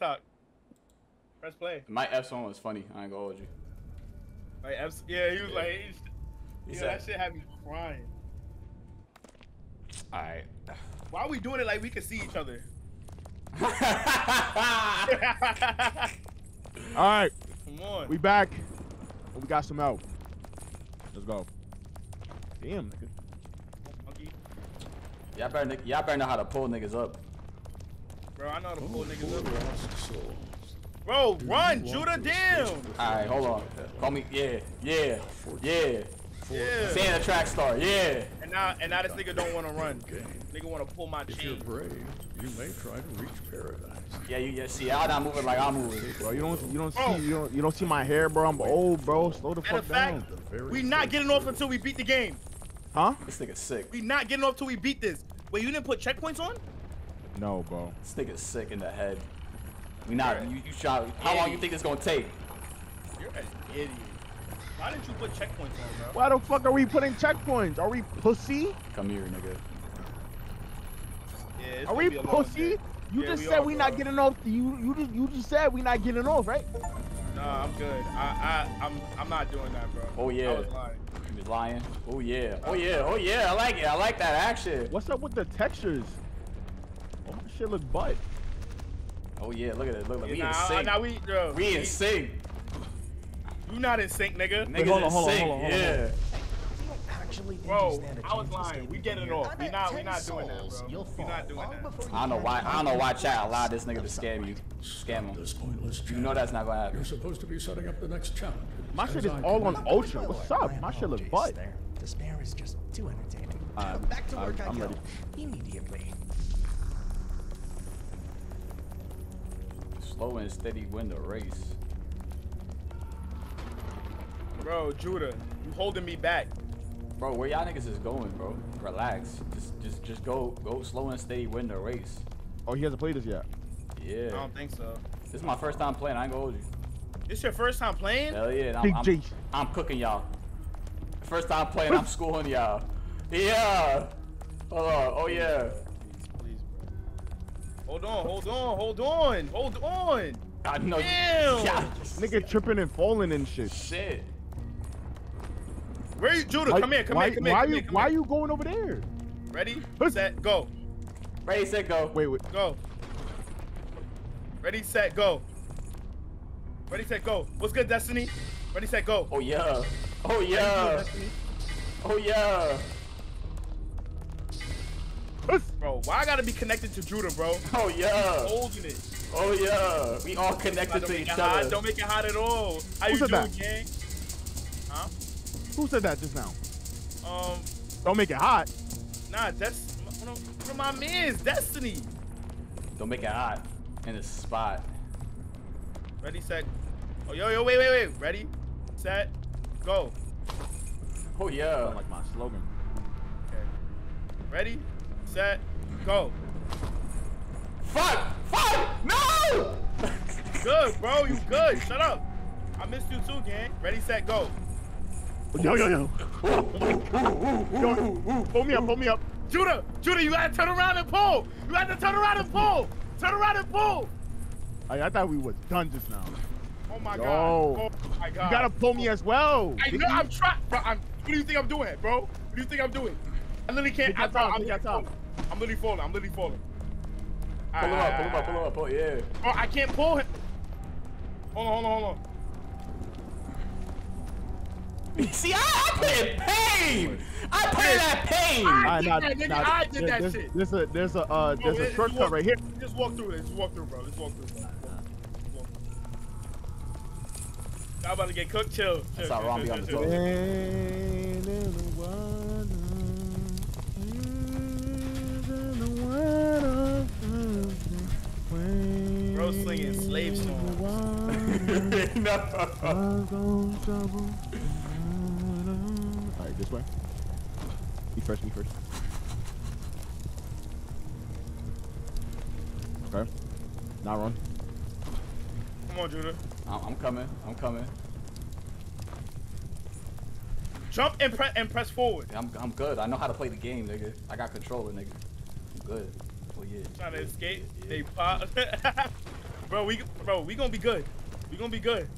Talk. Press play. My F one was funny. I ain't gonna hold you. Like, F- yeah, he was Yeah. like, He yeah, said- that shit had me crying. All right. Why are we doing it like we can see each other? All right, Come on. we back. We got some help. Let's go. Damn, nigga. Monkey. y'all better, y'all better know how to pull niggas up. Bro, I know how to pull niggas up. lost souls. Bro, run, Judah want this down. desperate All right, hold on. Call me. Yeah, yeah, yeah. Yeah. Saying a track star. Yeah. And now, and now this nigga don't want to run. Nigga want to pull my If you're brave, you may try to reach paradise. Yeah, you yeah, see, y'all not moving like I'm moving. Bro, you don't you don't Bro. see you don't you don't see my hair, bro. I'm old, bro. Slow the Matter fuck fact, down. The very we not getting off until we beat the game. Huh? This nigga's sick. We not getting off till we beat this. Wait, you didn't put checkpoints on? No, bro. This nigga's sick in the head. We not. You're You, you try. How long you think it's gonna take? You're an idiot. Why didn't you put checkpoints on, bro? Why the fuck are we putting checkpoints? Are we pussy? Come here, nigga. Yeah, it's Are we be a long pussy? day. You Yeah, just we said are, we bro. not getting off. You you just you just said we not getting off, right? Nah, I'm good. I, I, I'm, I'm not doing that, bro. Oh, yeah. I was lying. You was lying. Oh yeah. Oh uh, yeah. Oh yeah. I like it. I like that action. What's up with the textures? Oh, shit look butt. Oh yeah. Look at it. Look. Yeah, we nah, in sync. nah, we, bro, we in sync. You not in sync, nigga. Niggas hold on, hold on, hold on, hold on, yeah. Actually, think Bro, stand a I was lying. We getting it from off. We here. not, we Ten not doing that, bro. You'll We not doing that. I don't know why. I don't know why find chat allowed this nigga to scam you. Scam him. You know that's not gonna happen. You're supposed to be setting up the next challenge. My shit is all on ultra. What's up? My shit look butt. There. Despair is just too entertaining. Alright, Back to work I'm- go. ready. Immediately. Slow and steady win the race. Bro, Judah, you holding me back. Bro, where y'all niggas is going, bro? Relax. Just, just, just go, go slow and steady win the race. Oh, he hasn't played this yet. Yeah. I don't think so. This is my first time playing. I ain't gonna hold you. This your first time playing? Hell yeah. I'm, Big I'm, J. I'm cooking y'all. First time playing. I'm schooling y'all. Yeah. Hold on. Oh yeah. Please, bro. Hold on, hold on, hold on, hold on. I know. you- Damn. Yeah. Nigga tripping and falling and shit. Shit. Where you, Judah? Why- come here, come why, here, come here, why come you here, come why here. you going over there? Ready, Huh. set, go, Ready, set, go. Wait, wait. go. Ready, set, go. Ready, set, go. What's good, Destiny? Ready, set, go. Oh yeah. Oh How you yeah. Oh yeah. Bro, why I gotta be connected to Judah, bro? Oh yeah. Holding it. Oh yeah. We all connected to each it hot. other. Don't make it hot at all. How you said doing, that? gang? Huh? Who said that just now? Um, Don't make it hot. nah, that's one of, one of my man's Destiny. Don't make it hot in the spot. Ready, set. Oh, yo, yo, wait, wait, wait. Ready, set, go. Oh yeah. Sound like my slogan. Okay. Ready, set, go. Fuck! Fuck! No! Good, bro. You good. Shut up. I missed you too, gang. Ready, set, go. Yo, yo, yo. Yo, pull me up, pull me up. Judah, Judah, you gotta turn around and pull. You gotta turn around and pull. Turn around and pull. I, I thought we was done just now. Oh my Yo. god. Oh my god. You gotta pull me as well. I know I'm trying, bro. I'm, what do you think I'm doing, bro? What do you think I'm doing? I literally can't. Take your I, time, I'm, take your literally time. falling. I'm literally falling. I'm literally falling. Pull him up, pull him up, pull him up, pull yeah. Oh, I can't pull him. Hold on, hold on, hold on. See, I, I put in pain! I put in that pain! I Alright, did that, nigga. I did that there's, shit. There's a there's a uh, there's let's a shortcut walk- right here. Just walk through it. Just walk through, bro. Just walk through, bro. Just walk through. I'm about to get cooked. Chill. chill That's how chill, Ron be on the chill, Bro slinging slave songs. no. Alright, this way. Me first, me first. Okay. Now run. Come on, Judah. I'm, I'm coming, I'm coming. Jump and press and press forward. I'm, I'm good. I know how to play the game, nigga. I got controller, nigga. I'm good. Oh yeah. Trying to escape. yeah, They pop. bro, we bro, we gonna be good. We gonna be good.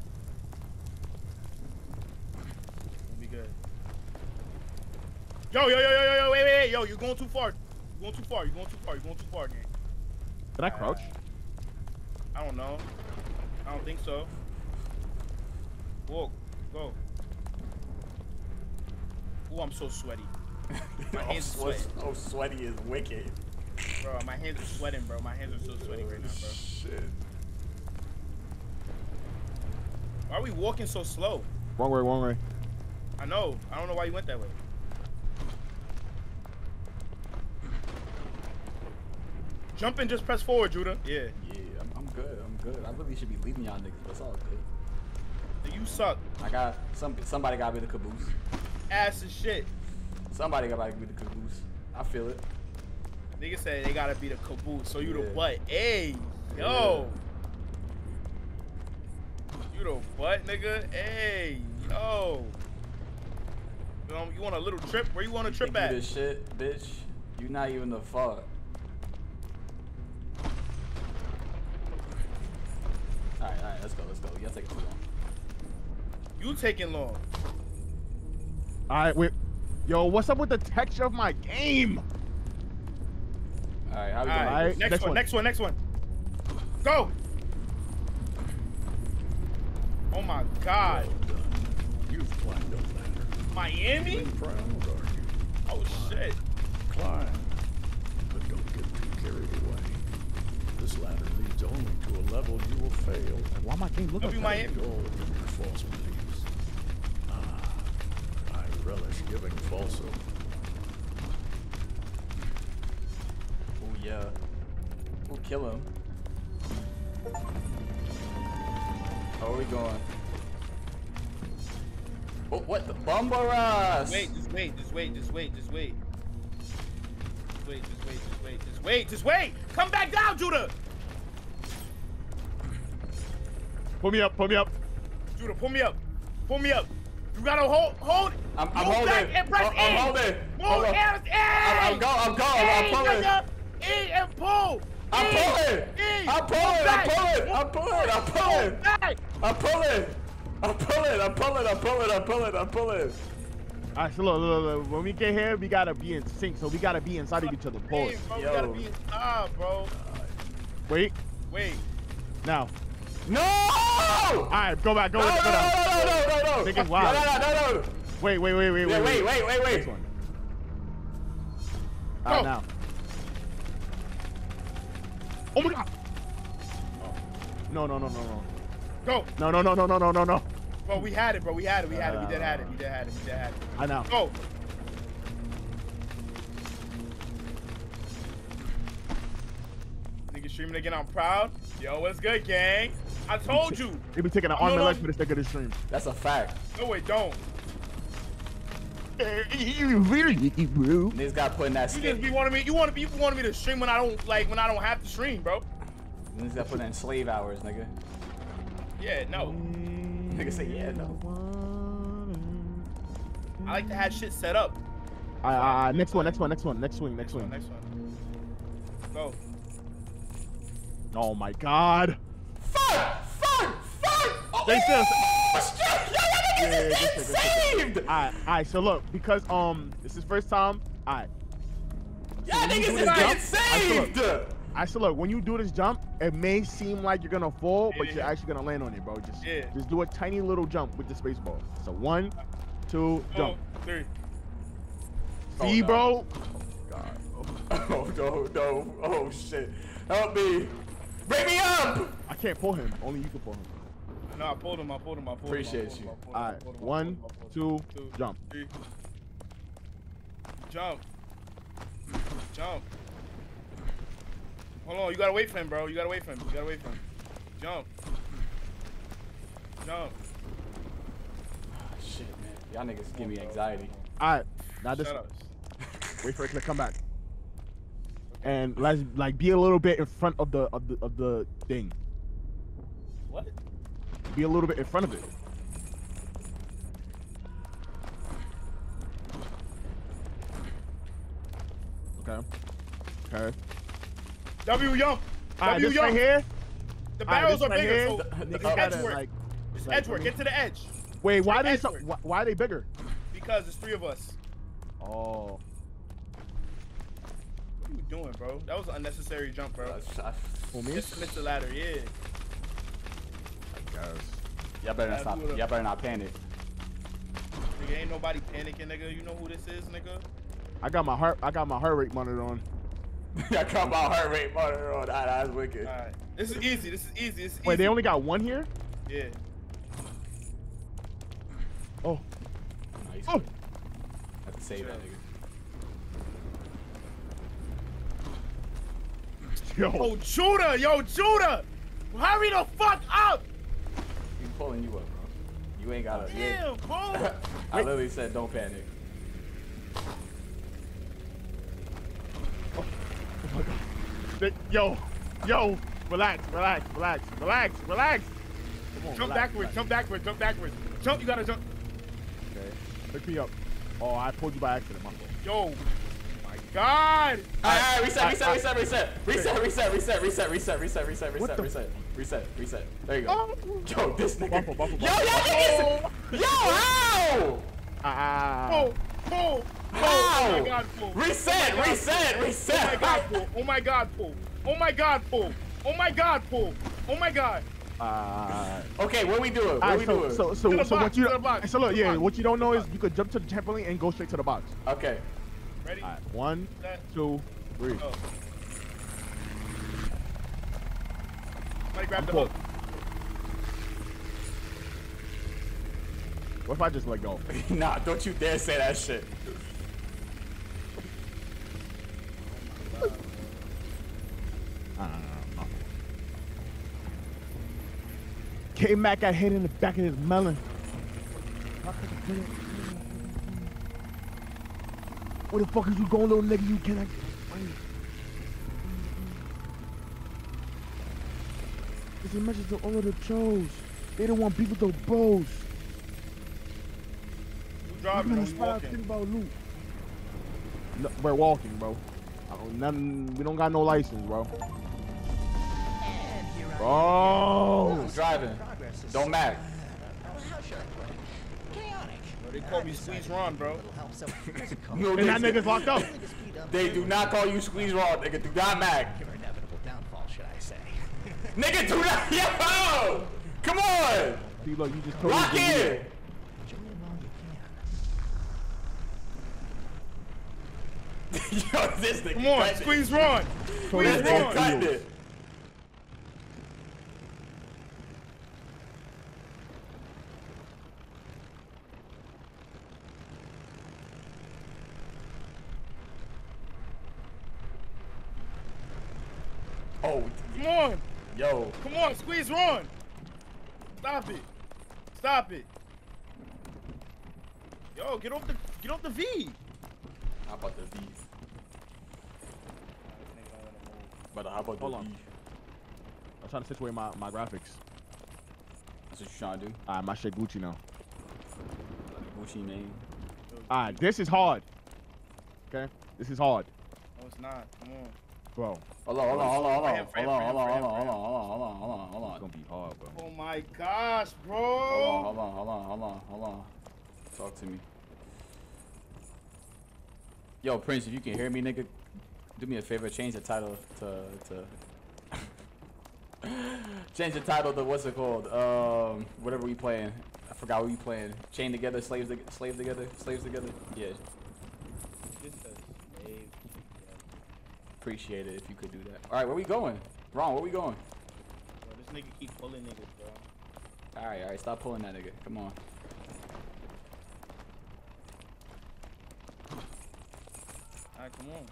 Gonna be good. Yo, yo, yo, yo, yo, yo, wait, wait, wait, yo, you're going too far. You're going too far. You're going too far. You're going too far, gang. Did I crouch? I don't know. I don't think so. Walk. Go. Ooh, I'm so sweaty. My oh, hands sweat, sweat. oh, sweaty is wicked. Bro, my hands are sweating, bro. My hands are so sweaty right now, bro. Shit. Why are we walking so slow? Wrong way, wrong way. I know. I don't know why you went that way. Jump and just press forward, Judah. Yeah. Yeah, I'm, I'm good. I'm good. I really should be leaving y'all niggas, but it's all good. You suck. I got some. Somebody gotta be the caboose. Ass and shit. Somebody gotta be the caboose. I feel it. Nigga said they gotta be the caboose, so you the Yeah. butt. Hey, yo. You the butt, nigga. Hey, yo. Um, you want a little trip? Where you want to trip Think at? you this shit, bitch. You not even the fuck. Alright, alright, let's go, let's go. Y'all take too long. You taking long. All right, wait. Yo, what's up with the texture of my game? Alright, how we All doing? right. Alright, Next, next one, one. Next one. Next one. Go. Oh my God. You've climbed a ladder. Miami? Proud, are you? Oh shit. Climb. But don't get too carried away. This ladder leads only to a level you will fail and Why my game look like W that? Miami. go from your false beliefs. Ah, I relish giving false hope. Oh yeah. We'll kill him. How are we going? Oh, what the Bumbaras? Wait, just wait, just wait, just wait, just wait. Just wait, just wait, just wait, just wait, just wait. Come back down, Judah. Pull me up, pull me up. Judah, pull me up. Pull me up. You gotta hold, hold. I'm- I'm holding. Back and press I'm- I'm holding. Move Hold on. hands. I'm, I'm going, I'm going, I'm pulling. Nigga. E and pull. I'm E, pulling. E. I'm Move pulling. I'm back. pulling. I'm Move- pulling. I'm pulling. I'm pulling. I'm pulling. I'm pulling. I'm pulling. I'm pulling. I'm pulling. All right, so look, look, look, when we get here, we gotta be in sync, so we gotta be inside of each other. Pause. Hey, bro, we Yo. gotta be inside, bro. Wait, Wait. now. No! All right, go back, go, No, go no, no, down. no, no, no, no. Niggas No, wild. no, no, no, no. Wait, wait, wait, wait, Yeah, wait, wait, wait, wait, wait. Next one. All right, Go. now. Oh my god. No, no, no, no, no. Go. No, no, no, no, no, no, no, no. Bro, we had it, bro. We had it. We had it. We did had it. We did had it. We did had it. I know. Go. Nigga streaming again. I'm proud. Yo, what's good, gang? I told you. They be taking an arm and no leg for this nigga to stream. That's a fact. No, wait, don't. You really, bro. Niggas got put that You skin. just be wanting me. You want to be. You wanted me to stream when I don't like when I don't have to stream, bro. Niggas got put in slave hours, nigga. Yeah, no. Nigga say, yeah, no. I like to have shit set up. All right, all right, next one, next one, next one, next swing, next swing. Next one. Go. Oh my god. Fuck! Fuck! Fuck! Oh, They still- oh, shit! Yeah, niggas shit, getting saved! Alright, alright, so look, because um this is first time, alright. Y'all when you niggas is getting jump, I feel it. saved! I so look, when you do this jump, it may seem like you're gonna fall, but you're actually gonna land on it, bro. Just Yeah. just do a tiny little jump with the space ball. So one, two, jump. Oh, three. Oh, See, no. bro? God. Oh, no, no. Oh, shit. Help me. Bring me up! I can't pull him. Only you can pull him. No, I pulled him. I pulled him. I pulled Appreciate him. I pulled him, you. Him, Alright, him, one, him, I pulled him. two, jump. three. Jump. Jump. Hold on, you gotta wait for him, bro. You gotta wait for him. You gotta wait for him. Jump. Jump. Ah, shit, man. Y'all niggas give me anxiety. Alright, now this Shut up. wait for it to come back. And let's like be a little bit in front of the of the of the thing. What? Be a little bit in front of it. Okay. Okay. W jump. Alright, W this jump. right here. The barrels this are right bigger, here, so niggas it's gotta, edge work. like, It's like, edge work. Get to the edge. Wait, why Straight they so? Why, why are they bigger? Because it's three of us. Oh, What are you doing, bro? That was an unnecessary jump, bro. Uh, I- for me? Just missed the ladder, yeah. Guys. Y'all better not stop. do it up. Y'all better not panic. Nigga, ain't nobody panicking, nigga. You know who this is, nigga? I got my heart. I got my heart rate monitor on. I got my heart rate monitor on. That, that's wicked. All right. This is easy. This is easy. This is Wait, easy. they only got one here? Yeah. Oh, Nice. oh. I have to save that nigga. yo. Yo, Judah! Yo, Judah! Hurry the fuck up! He's pulling you up, bro. You ain't gotta. you ain't- Damn, bro! I literally said don't panic. Oh my god. Yo, yo, relax, relax, relax, relax, relax. Come on, jump relax, backwards, relax. jump backwards, jump backwards. Jump, you gotta jump. Okay, pick me up. Oh, I pulled you by accident, my fault. Yo, my God! Alright, reset, I- reset, reset, reset, reset, reset, reset, reset, reset, reset, reset, reset, the- reset, reset, reset. There you go. Oh. Yo, this nigga. Buffalo, buffalo, Yo, buffalo. y'all niggas. Yo, how? Ah, Pull, pull, pull. How? Oh my God, pull. Reset, Oh my God, reset, pull. reset. Oh my God, pull. Oh my God, pull. Oh my God, pull. Oh my God, pull. Oh my God. ah. Okay, what we doing? What Alright, we so, doing? so, To so, the so box, what you to the box, so look, to the yeah, box. what you don't know is you could jump to the trampoline and go straight to the box. Okay. Ready? Alright, one, Set, two, three. go. Somebody grab the cool. hook. What if I just let go? nah, don't you dare say that shit. K Mac got hit in the back of his melon. Where the fuck is you going, little nigga? You cannot. is a message to all of the trolls. They don't want people to boast. bros. Who's driving? Who's walking? Think about Luke. No, we're walking, bro. nothing, we don't got no license, bro. Oh! Bro! No, driving. Don't matter. They call me Squeeze Ron, bro. you know, and that nigga's locked up. they do not call you Squeeze Ron, nigga. Do not matter. Nigga, do not. Yo! Come on! See, you just told Lock in! Enjoy it while you can. Yo, this nigga. Come on. Squeeze Ron. Squeeze nigga Ron. cutting it. Oh, Come on. yo. Come on, Squeeze Ron. Stop it. Stop it. Yo, get off the get off the V. How about the V? But how about Hold the on. V? I'm trying to situate my, my graphics. That's what you trying to do? Alright, my shit Gucci now. Gucci name. Alright, this is hard. Okay? This is hard. No, it's not. Come on. Bro, Hold on, hold on, hold on, hold on, him, for hold on, hold on, hold on, hold on, hold on, hold on, hold on, it's gonna be hard, bro. Oh my gosh, bro. Hold on, hold on, hold on, hold on, hold on. Talk to me. Yo, Prince, if you can hear me, nigga, do me a favor, change the title to to change the title to what's it called? Um, whatever we playing. I forgot what we playing. Chain together, slaves, to- slave together, slaves together. Yeah, appreciate it if you could do that. All right, where we going? Ron, where we going? Bro, this nigga keep pulling niggas, bro. All right, all right, stop pulling that nigga. Come on. Alright, come on.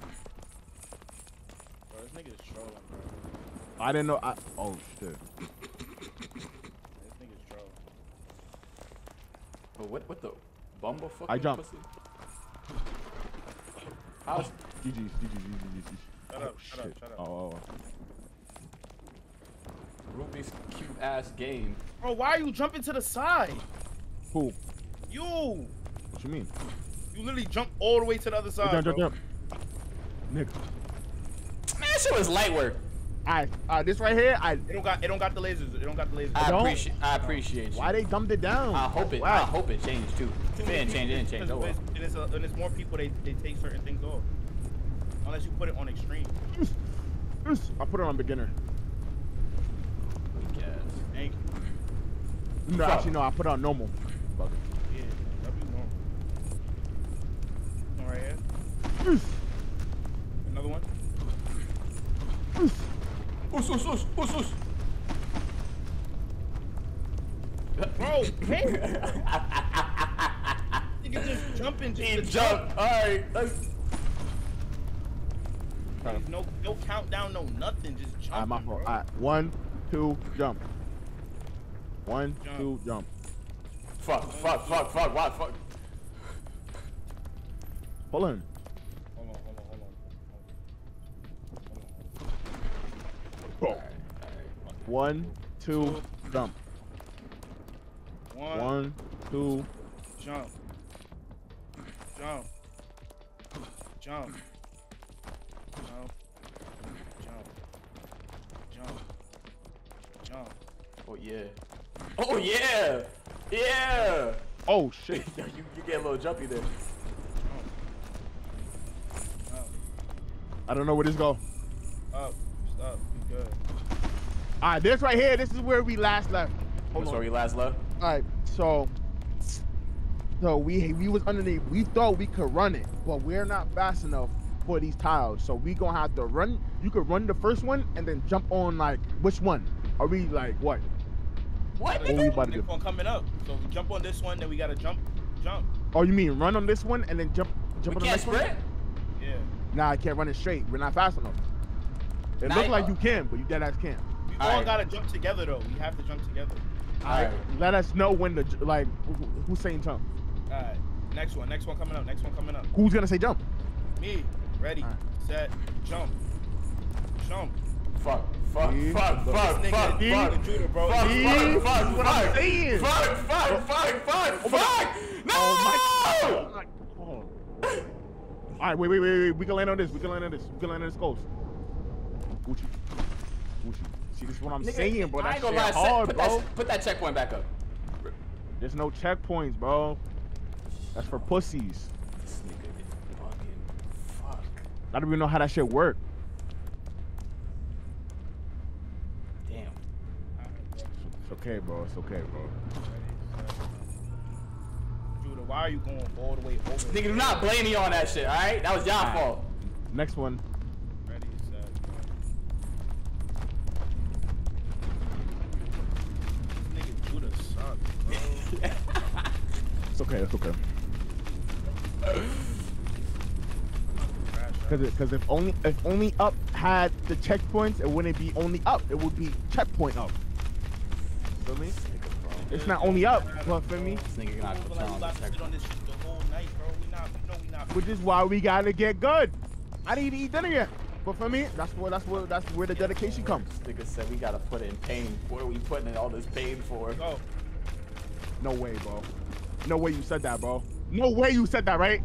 Bro, this nigga is trolling, bro. I didn't know. I, oh shit. This nigga's trolling. But what? What the? Bumblefuck? I jumped. Pussy? How's GG's, GG's, GG's, GG's. Shut oh, up, shut up, shut up. Oh, oh, oh. Rubik's cube ass game? Bro, why are you jumping to the side? oh. Who? You! What you mean? You literally jumped all the way to the other side. Jump, jump, bro. jump. Nigga. Man, that shit was light work. Alright, uh, alright, this right here, I It don't got it don't got the lasers. It don't got the lasers. I don't- appreciate. I appreciate you. why they dumped it down? I hope it. I hope it changed too. If it didn't change, it didn't change. Oh well. And it's, a, uh, and it's more people they, they take certain things off. Unless you put it on extreme. I put it on beginner. Weak ass. Thank you. No, actually no, I put it on normal. Fuck it. Yeah, that'd be normal. Right here. Another one. Oos, oos, oos, oos, oos. Bro, hey! Nigga just jumping just to Jump. All right. Let's. There's no no countdown, no nothing, just jumping. Alright, my fault. bro. Alright, one, two, jump. One, Jump. two, jump. Fuck. Fuck. Fuck. Fuck. What? Fuck. Pull in. Hold on, hold on, hold on. Hold on. Bro. All right. All right. One, two, jump. One, One, two, jump. Jump. Jump. Jump. Jump. Oh yeah. Oh yeah. Yeah. oh shit. Yo, you, you get a little jumpy there. Jump. I don't know where this go. Up. Stop. You good. Alright, this right here, this is where we last left. Hold That's on. where we last left. Alright, so so we we was underneath. We thought we could run it, but we're not fast enough for these tiles. So we gonna have to run. You could run the first one and then jump on like which one? Are we like what? What? What we about to Next do? one coming up. So we jump on this one, then we gotta jump. Jump. Oh, you mean run on this one and then jump jump We on the can't next one? Yeah. Nah, I can't run it straight. We're not fast enough. It Nah, look I- like you can, but you dead ass can't. We all Alright. gotta jump together though. We have to jump together. Alright, Alright. let us know when the like who- who's saying jump. Alright. Next one. Next one coming up. Next one coming up. Who's gonna say jump? Me. Ready. Alright. Set. Jump. Jump. Fuck. Fuck. See? Fuck. Look, Fuck. This Fuck. nigga Fuck. is Judah, bro. Fuck, See? fuck, fuck, what I'm fuck. saying. Fuck, fuck, fuck, fuck, fuck! Oh no! Oh my god. All right, wait, wait, wait, wait. We can land on this. We can land on this. We can land on this coast. Gucci. Gucci. See, this is what I'm Nigga, saying, bro. I That ain't shit gonna lie, hard, put, bro. That, put that checkpoint back up. There's no checkpoints, bro. That's for pussies. This nigga is fucking fuck. I don't even know how that shit work. Damn. It's okay, bro. It's okay, bro. Judah, why are you going all the way over? Nigga, do not blame me on that shit, alright? That was y'all Alright. fault. Next one. Ready, set. This nigga Judah sucks, bro. It's okay. It's okay. Cause, it, cause if only if only up had the checkpoints, it wouldn't be only up. It would be checkpoint up. Feel me? It's not only up, but feel me? This nigga not Like, gonna we on the about to sit on checkpoint. this shit the whole night, bro. We not, we know we not. Which is why we gotta get good. I didn't even eat dinner yet. But for me, that's where that's where that's where the dedication comes. Nigga said we gotta put it in pain. What are we putting in all this pain for? Go. No way, bro. No way you said that, bro. No way you said that, right?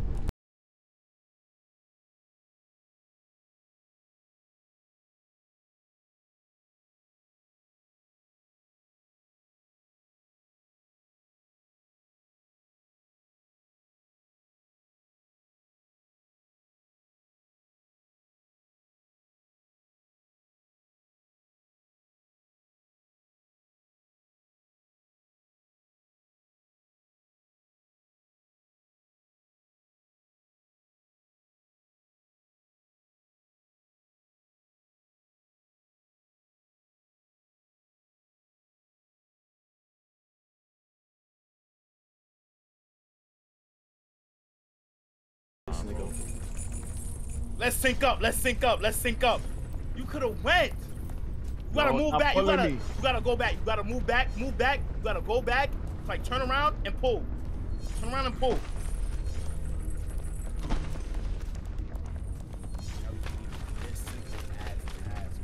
This nigga. Let's sync up. Let's sync up. Let's sync up. You could have went. You gotta No, move back. You gotta, me. you gotta go back. You gotta move back. Move back. You gotta go back. Like turn around and pull. Turn around and pull.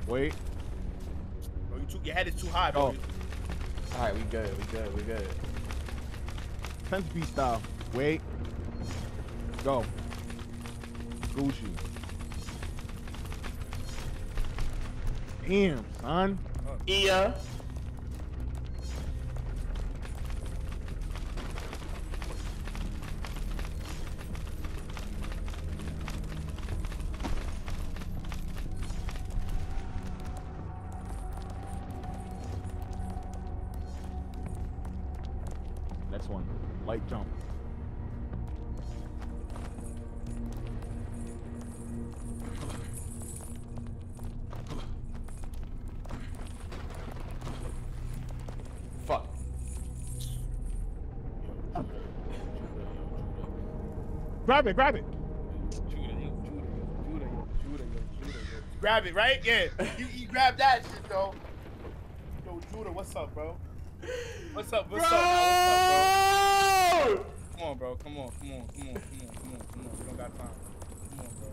Wait. Bro, you too, your head is too high, bro. Oh. Alright, we good, we good, we good. 10 speed style. Wait. Go. Gucci. Damn, son. Ia. Next one. Light jump. Grab it, grab it. Grab it, right? Yeah. You, you grab that shit, though. Yo, Judah, what's up, bro? What's up? What's up? Now? What's up, bro? Come on, bro. Come on, come on, come on, come on, come on, come on. We don't got time. Come on, bro.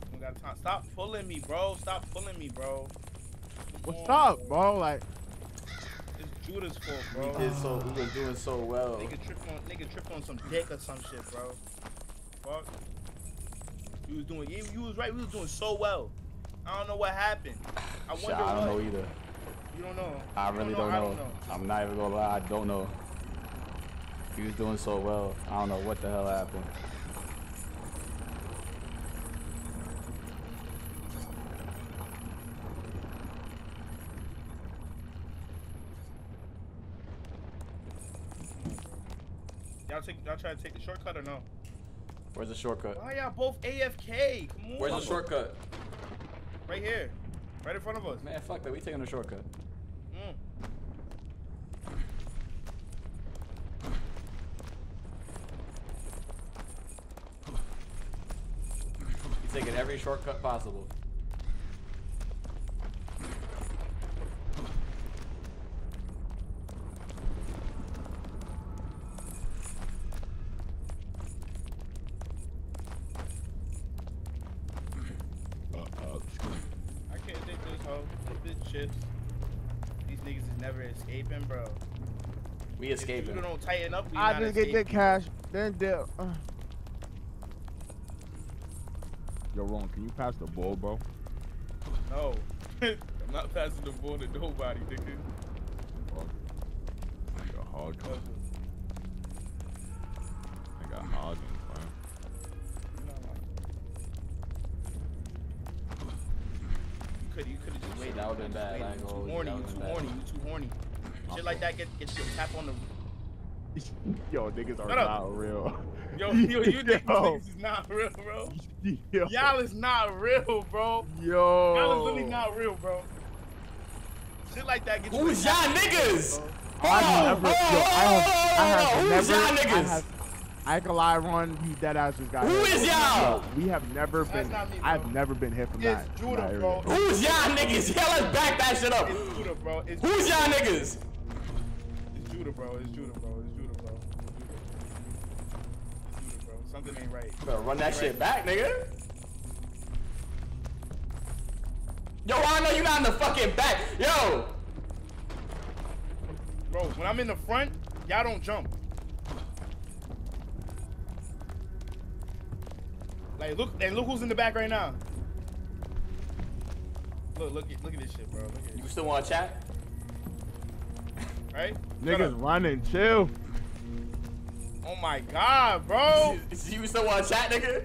We don't got time. Stop pulling me, bro. Stop pulling me, bro. Come What's on, up, bro? Like, It's Judah's fault, bro. We did so. We was doing so well. Nigga tripped on, nigga tripped on some dick or some shit, bro. Fuck. You was doing, you, you was right. We was doing so well. I don't know what happened. I wonder I don't what. know either. You don't know. I really don't know. I don't know. I'm not even gonna lie. I don't know. He was doing so well. I don't know what the hell happened. Y'all take, y'all try to take the shortcut or no? Where's the shortcut? Why y'all both AFK? Come on. Where's the shortcut? Right here, right in front of us. Man, fuck that. We taking the shortcut. Mm. We taking every shortcut possible. I can't take this hoe. This bitch chips. These niggas is never escaping, bro. We If escaping. Tighten up, we I not just get escaping. good cash, then dip. Uh. Yo, Ron, can you pass the ball, bro? No. I'm not passing the ball to nobody, nigga. Nigga, hard. Nigga, hard, man. You could you could have just waited. that would've been You bad, waited. You gonna too horny. You would've too horny. You too horny. Shit like that get get your tap on the. Yo, niggas are not real. Yo, yo, you niggas, Yo. niggas is not real, bro. Yo. Y'all is not real, bro. Yo. Y'all is really not real, bro. Shit like that get you. Who's y'all tap on the- niggas? I've Hold on, never, hold on, I have, I hold on, never, Who's y'all I niggas? have, I can lie, Ron, you dead ass just got Who hit. is y'all? We have never That's been, not me. I've never been hit from It's that. from Judah, that area. bro. Who's y'all niggas? Yeah, let's back that shit up. It's Judah, bro. It's Who's y'all niggas? It's Judah, bro. It's Judah, bro. It's Judah, bro. It's Judah, bro. Something ain't right. Better run that shit back, nigga. Yo, I know you're not in the fucking back. Yo, Bro, when I'm in the front, y'all don't jump. Like look and look who's in the back right now. Look, look at look at this shit, bro. Look at you still want to chat? Right? Niggas running, chill. Oh my god, bro. You still want to chat, nigga?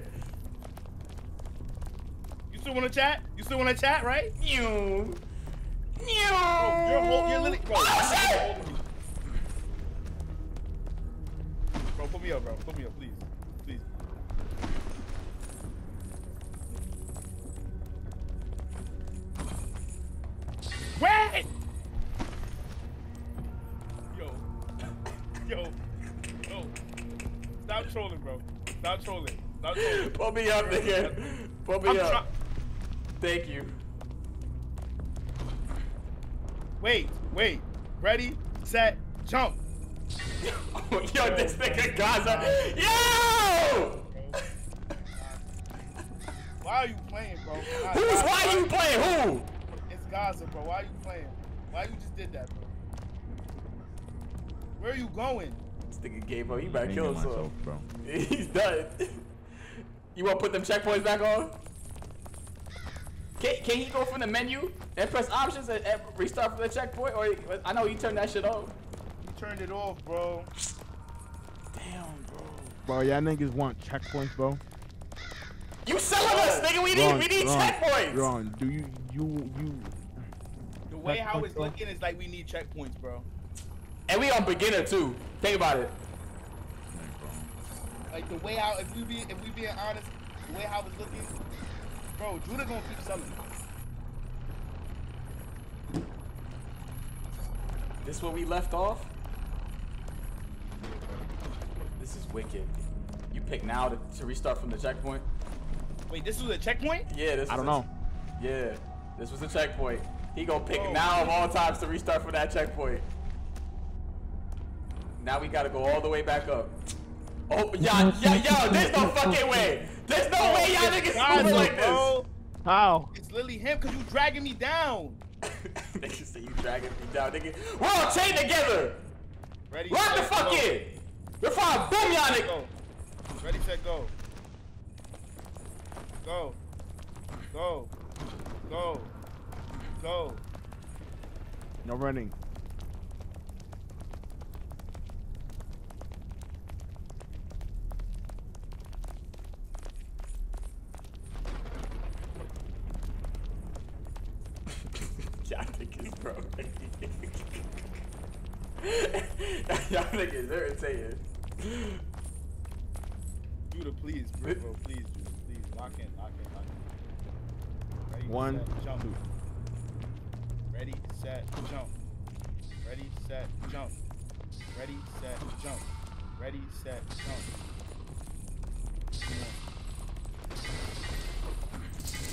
You still wanna chat? You still wanna chat, right? You. Bro, you're hold, you're literally bro. Oh, shit! you're holding me. Bro, put me up, bro. Put me up. Please. Put me up, nigga. Put me I'm up. Thank you. Wait, wait. Ready, set, jump. Yo, this nigga Gaza. Yo! Why are you playing, bro? Who's why are you playing who? It's Gaza, bro. Why are you playing? Why you just did that, bro? Where are you going? This nigga gay, bro. You better Ain't kill get himself. bro. He's done. You want to put them checkpoints back on? Can, can he go from the menu and press options and, and restart from the checkpoint? Or I know he turned that shit off. You turned it off, bro. Damn, bro. Bro, y'all niggas want checkpoints, bro. You selling us, nigga. We need we need Ron, checkpoints. Ron, do you you you? The way how it's looking is like we need checkpoints, bro. And we on beginner too. Think about it. Like the way how if we be if we being honest, the way how it's looking, bro, Judah gonna keep selling. This where we left off. This is wicked. You pick now to, to restart from the checkpoint. Wait, this was a checkpoint? Yeah, this. I was don't a- know. Yeah, this was a checkpoint. He gonna pick now of all times to restart from that checkpoint. Now we gotta go all the way back up. Oh, yeah, yeah, yo, there's no fucking way. There's no way y'all niggas Guys, moving like this. How? it's literally him because you dragging me down. Niggas say you dragging me down, nigga. We're all chained together. Ready? Lock the set, fuck go. in. We're fine. Boom, y'all niggas. Ready, set, go. Go. Go. Go. Go. No running. Y'all niggas, bro. Y'all niggas irritating. Judah, please, bro, bro, please, Judah, please. Lock in, lock in, lock in. Ready, One, set, jump. two. Ready, set, jump. Ready, set, jump. Ready, set, jump. Ready, set, jump.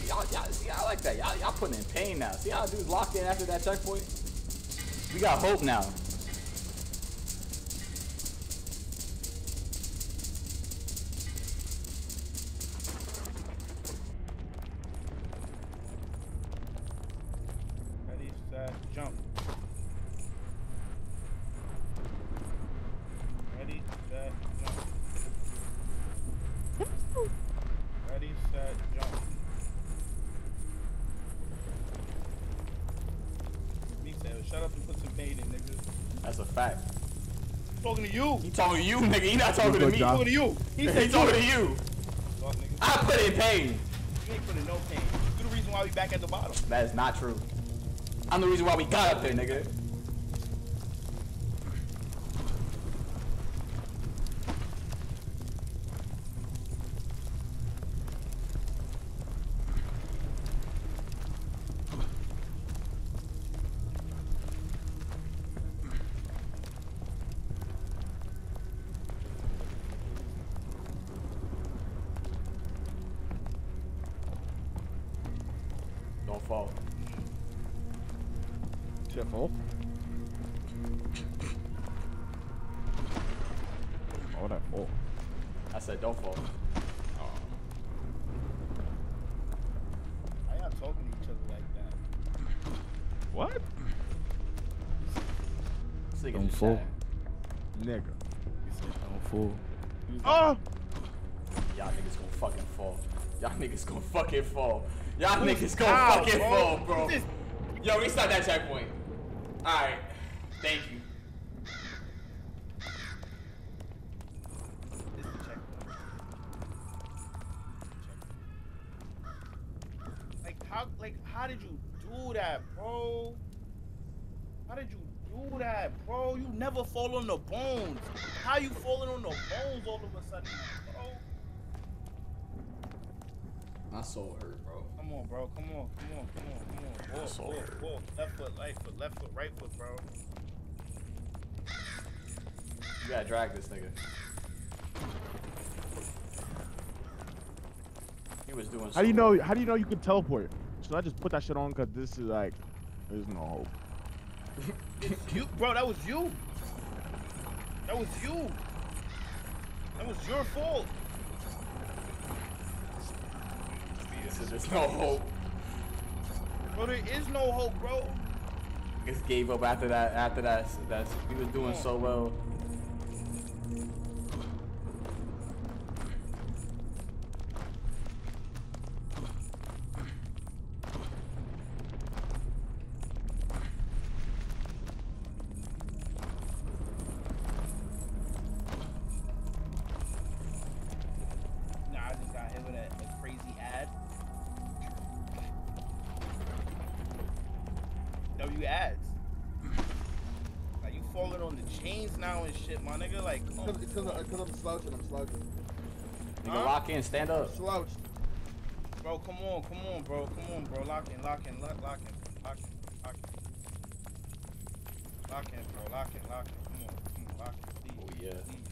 Y'all, y'all, see, I like that. Y'all, y'all putting in pain now. See how dudes locked in after that checkpoint? We got hope now. Ready, set, jump. Ready, set, jump. Ready, set, jump. Me said, shut up and put some pain in, nigga. That's a fact. Talking to you. He talking to you, nigga. He not talking to me. job. Talking to you. He He talking to you. I put in pain. You ain't putting no pain. You the reason why we back at the bottom. That is not true. I'm the reason why we got up there, nigga. Fucking fall. Y'all niggas gonna fucking fall, bro. Yo, restart that checkpoint. Alright. Thank you. This is checkpoint. Like how like how did you do that, bro? How did you do that, bro? You never fall on the bones. How you falling on the bones all of a sudden, bro? My soul hurt, bro. Come on, bro. Come on, come on, come on, come on. Walk, So walk, hurt. walk. Left foot, right foot, left foot, right foot, bro. You gotta drag this nigga. He was doing. How do you know? well. How do you know you can teleport? Should I just put that shit on? Cause this is like, there's no hope. It's you, bro. That was you. That was you. That was your fault. This There's no hope. Bro, there is no hope, bro. I Just gave up after that. After that, that's we was doing so well. Lock in, stand up. Slouched. bro, come on, come on, bro, come on, bro. Lock in, lock in, lock, lock in, lock in, lock in. Lock in, bro. Lock in, lock in. Come on, come on, lock in, please. Oh, yeah. please.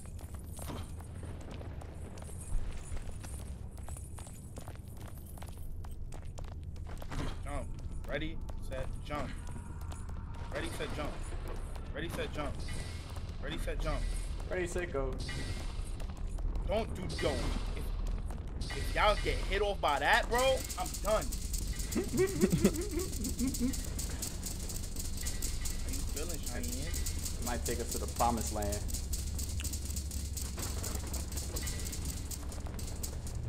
Jump. Ready, set, jump. Ready, set, jump. Ready, set, jump. Ready, set, jump. Ready, set, go. Don't do yo. Y'all get hit off by that, bro, I'm done. How you feeling, Cheyenne? Might take us to the promised land.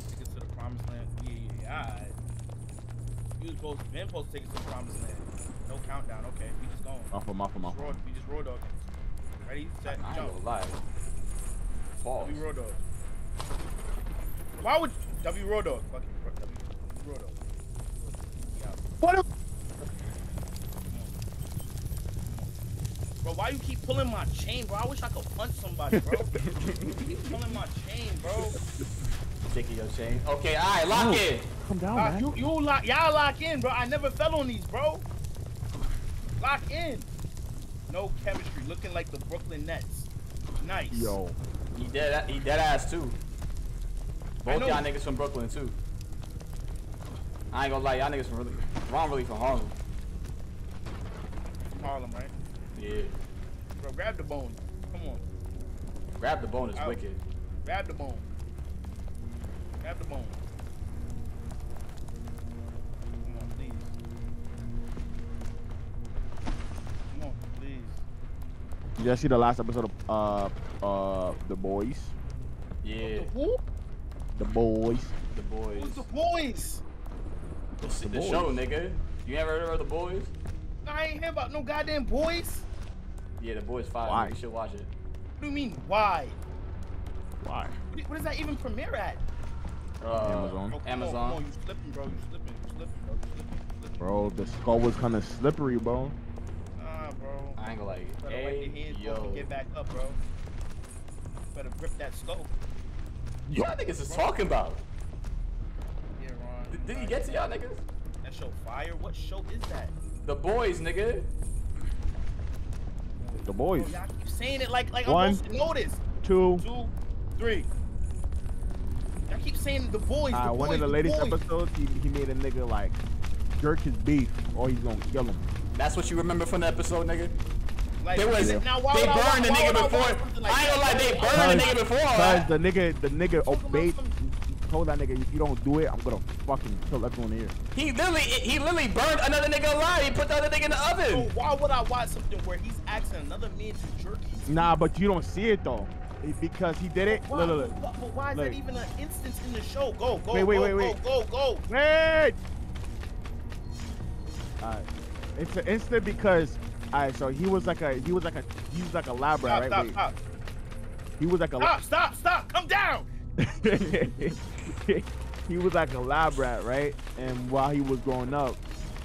Take us to the promised land. Yeah, yeah, yeah. You was supposed to been supposed to take us to the promised land. No countdown. Okay, we just going. Off him, off him, We off we just raw dog. Ready, set, I ain't jump. gonna lie. False. W raw dog. Why would W raw dog? Fuck it. W raw dog. Yeah. What? Bro, why you keep pulling my chain, bro? I wish I could punch somebody, bro. you keep pulling my chain, bro. Taking your chain. Okay, alright, lock Oh. in. Come down, Uh, man. you, you lock, y'all lock in, bro. I never fell on these, bro. Lock in. No chemistry, looking like the Brooklyn Nets. Nice. Yo. He dead, he dead ass too. I Both know. y'all niggas from Brooklyn too. I ain't gonna lie, y'all niggas from really, Ron really from Harlem. Harlem, right? Yeah. Bro, grab the bone. Come on, Grab the bone is Out. wicked. grab the bone. Grab the bone. Come on, please. Come on, please. You guys see the last episode of uh uh the boys? Yeah, Who? The boys. the boys. Who's the boys? The, the, boys. show, nigga. You ever heard of the boys? I ain't hear about no goddamn boys. Yeah, the boys five. Why? You should watch it. What do you mean? Why? Why? What what does that even premiere at? Uh, Amazon. Oh, Amazon. On, you slipping, bro. You slipping. You slipping, bro. You slipping. Slipping. Bro, the skull was kind of slippery, bro. Nah, bro. I ain't gonna lie. Better Hey, wipe your hands yo. and get back up, bro. Better grip that skull. Y'all niggas is talking about. Yeah, Ron. Did, did he get to y'all niggas? That show fire? What show is that? The boys, nigga. The boys. Bro, y'all keep saying it like like One. I'm supposed to know. Two. Two, three. Y'all keep saying the boys. Uh, the one boys, of the the latest boys. episodes, he, he made a nigga like jerk his beef, or he's gonna kill him. That's what you remember from the episode, nigga. Like, They was it- now, why they would I watch- burned the nigga would I watch before. like I ain't gonna lie, they Why would I burned the nigga before. Cause the nigga, the nigga obeyed, told that nigga, if you don't do it, I'm gonna fucking kill everyone here. He literally, he literally burned another nigga alive. He put the other nigga in the So oven. why would I watch something where he's asking another man to jerk his Nah, but you don't see it though, because he did it. Why, Look, look, look. but, but why is Look. that even an instance in the show? Go, go, Wait, wait, go, wait, go, go, go. Wait. Alright, it's an instant because, alright, so he was like a, he was like a, he was like a lab rat, Stop, right? stop, Wait. stop. He was like a. Stop, stop, stop. Come down. he was like a lab rat, right? And while he was growing up,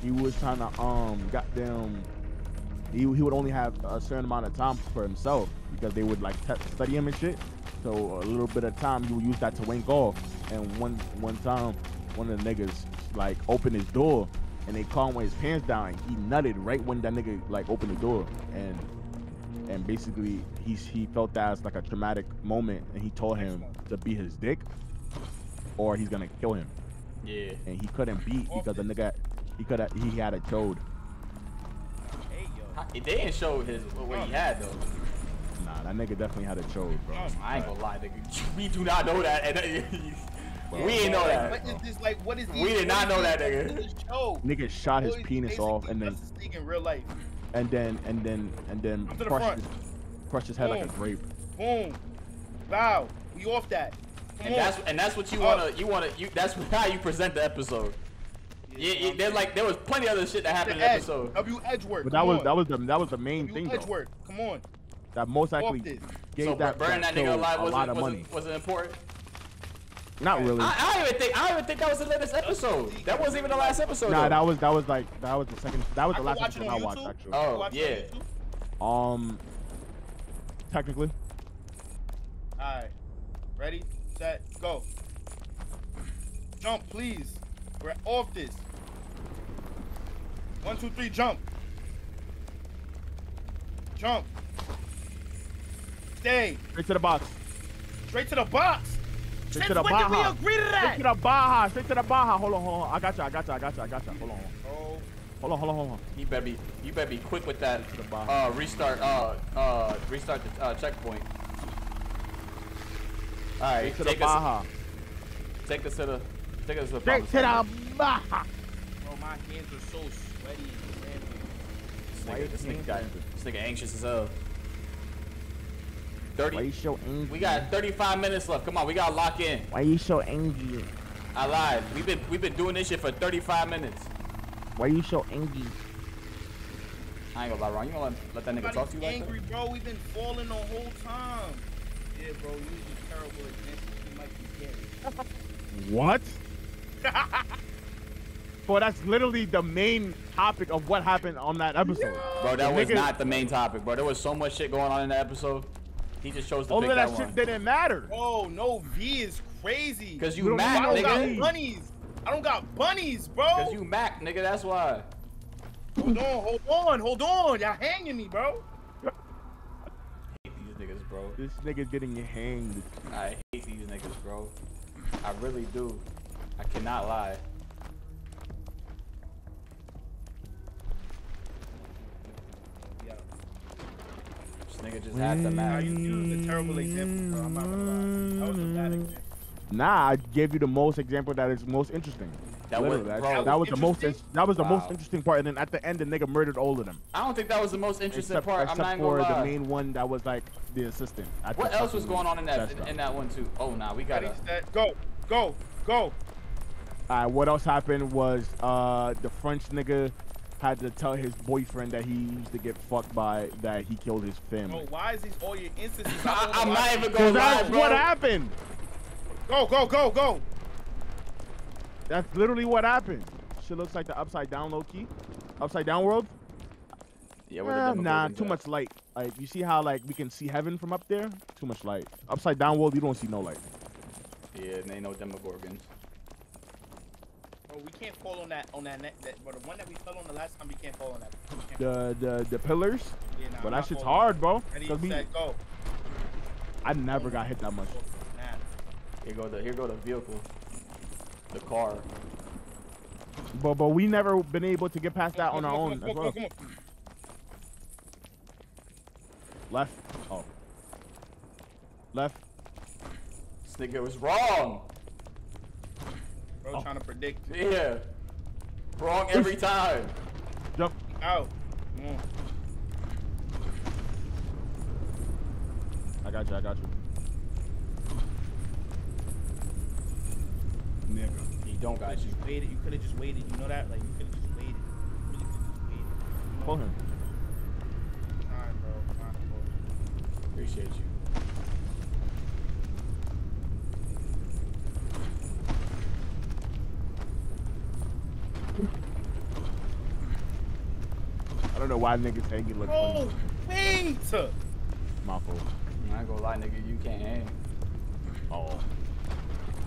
he was trying to um goddamn. He, he would only have a certain amount of time for himself because they would like study him and shit. So a little bit of time he would use that to wink off. And one one time, one of the niggas like opened his door and they caught him with his pants down. And he nutted right when that nigga like opened the door and and basically he's he felt that as like a traumatic moment and he told him to beat his dick or he's gonna kill him Yeah. and he couldn't beat because the nigga he could have he had a chode Hey, yo. They didn't show his what he had though. nah that nigga definitely had a chode bro I ain't gonna lie, nigga. We do not know that. And we didn't know that. that. is this like? What is We did not know that, nigga. what is this show? nigga shot his penis off and then in real life. and then and then and then Come to the crushed his, crushed his head like a grape Boom. Wow. We off that. Come And on. that's and that's what you wanna you wanna you that's how you present the episode. Yeah, yeah, there's like there was plenty other shit that happened in the the episode. W edge work. but that was on. that was the that was the main W thing edge though. Come on. that most likely gave So that, burning that, that nigga alive a wasn't lot of wasn't, money Was it important. Not really. I, I don't even think I don't even think that was the latest episode. That wasn't even the last episode. Nah, though. that was that was like that was the second. That was the can last watch episode on I watched actually. Oh, Watch yeah. Um, technically. Alright. Ready, set, go. Jump, please. We're off this. One, two, three, jump. Jump. Stay. Straight to the box. Straight to the box. Straight Since to the when did we Baja. agree to Straight to the Baja. Straight to the Baja. Hold on, hold on. I got you. I got you. I got you. I got you. I got. Hold on. Oh, Hold on. Hold on. Hold on. You better be you better be quick with that. To the bottom. Uh, restart. Uh, uh, restart the uh, checkpoint. All right, Straight to the take us, Baja. take us to the, take us to the. Straight to the Baja. bro, my hands are so sweaty and crampy. This Why nigga, this you nigga, got, this nigga anxious as hell. Why you so angry? we got 35 minutes left. Come on, we gotta lock in. Why you so angry? I lied. We've been we've been doing this shit for 35 minutes. Why you so angry? I ain't gonna lie, Ron. You gonna let, let that nigga talk to you like angry, that? bro. We've been falling the whole time. Yeah, bro. You was terrible example. You might be gay. What? Bro, that's literally the main topic of what happened on that episode. Bro, that The was nigga- not the main topic, bro. There was so much shit going on in that episode. He just chose to All pick of that, that shit didn't matter. Oh no, V is crazy. Cause you We don't Mac, I don't nigga. got bunnies. I don't got bunnies, bro. Cause you Mac, nigga. That's why. Hold on, hold on, hold on. Y'all hanging me, bro. I hate these niggas, bro. This nigga's getting hanged. I hate these niggas, bro. I really do. I cannot lie. Nigga just had the Nah, you used a terrible example, bro. I'm not gonna lie. That was a bad example. Nah, I gave you the most example that is most interesting. That was- bro. that, that was the most. Interesting? That was the most interesting part, and then at the end, the nigga murdered all of them, I don't think that was the most interesting except, part. I'm except not for gonna the lie. main one that was like the assistant. at What else was going on in that in, in that one too? Oh nah, we gotta. set, go, go, go. Alright, what else happened was uh the French nigga had to tell his boyfriend that he used to get fucked by that he killed his Bro, family. why is these all your instances? I, don't I'm not even gonna lie, that's bro. what happened. Go, go, go, go. That's literally what happened. Shit looks like the upside down low key. Upside down world? Yeah, where the Eh, nah, too at. much light. Like you see how like we can see heaven from up there? Too much light. Upside down world, you don't see no light. Yeah, and ain't no Demogorgons. Bro, we can't fall on that on that net. That, but the one that we fell on the last time, we can't fall on that. We can't fall- The the the pillars. yeah, nah, But that shit's hard, bro. Ready, 'Cause we- set, go. I never got hit that much. Nah. Here go the here go the vehicle, the car. But but we never been able to get past that on our own as well. Left. Oh. Left. This nigga was wrong. Bro, Oh. trying to predict. Yeah, wrong every time. Jump. Out. Come on. I got you. I got you. Nigga. He don't got you. Waited. You could have just waited. You know that? Like you could have just waited. You really could have just waited. You? Pull him. Fine, bro. Fine, bro. Appreciate you. Why niggas think he look Bro, funny. Oh, wait. My fault. I ain't gonna lie, nigga, you can't hang. Oh.